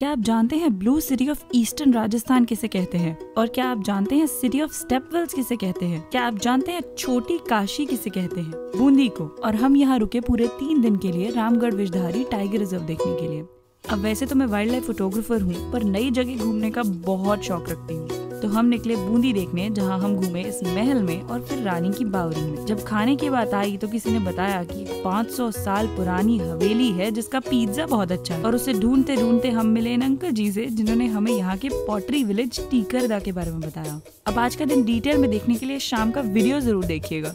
क्या आप जानते हैं blue city of eastern Rajasthan किसे कहते हैं? और क्या आप जानते हैं सिटी ऑफ़ स्टेपवेल्स किसे कहते हैं? क्या आप जानते हैं छोटी काशी किसे कहते हैं? बूंदी को। और हम यहाँ रुके पूरे तीन दिन के लिए रामगढ़ विषधारी टाइगर रिज़र्व देखने के लिए। अब वैसे तो मैं वाइल्ड लाइफ फोटोग्राफर हूँ, पर नई जगह घूमने का बहुत शौक रखती हूँ। तो हम निकले बूंदी देखने, जहाँ हम घूमे इस महल में और फिर रानी की बावरी में। जब खाने की बात आई तो किसी ने बताया कि 500 साल पुरानी हवेली है, जिसका पिज्जा बहुत अच्छा है। और उसे ढूंढते ढूंढते हम मिले इन अंकल जी से, जिन्होंने हमें यहाँ के पॉटरी विलेज टीकरदा के बारे में बताया। अब आज का दिन डिटेल में देखने के लिए शाम का वीडियो ज़रूर देखिएगा।